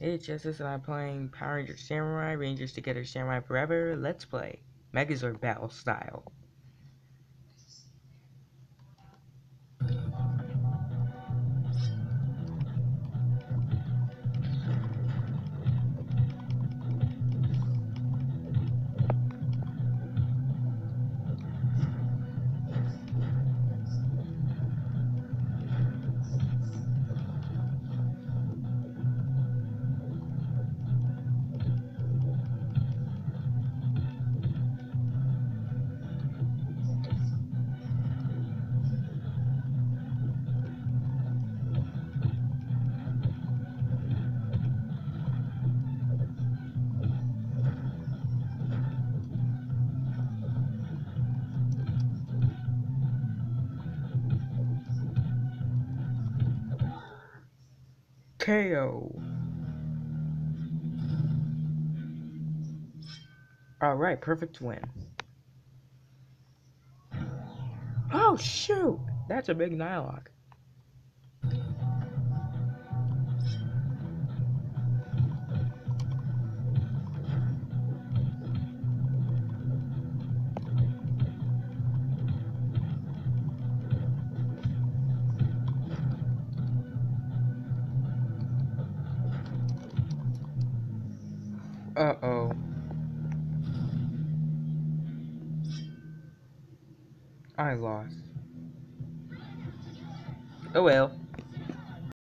Hey, Justus and I playing Power Rangers Samurai, Rangers Together Samurai Forever. Let's play. Megazord Battle Style. KO. Alright, perfect win. Oh, shoot! That's a big Nighlok. Uh-oh. I lost. Oh well.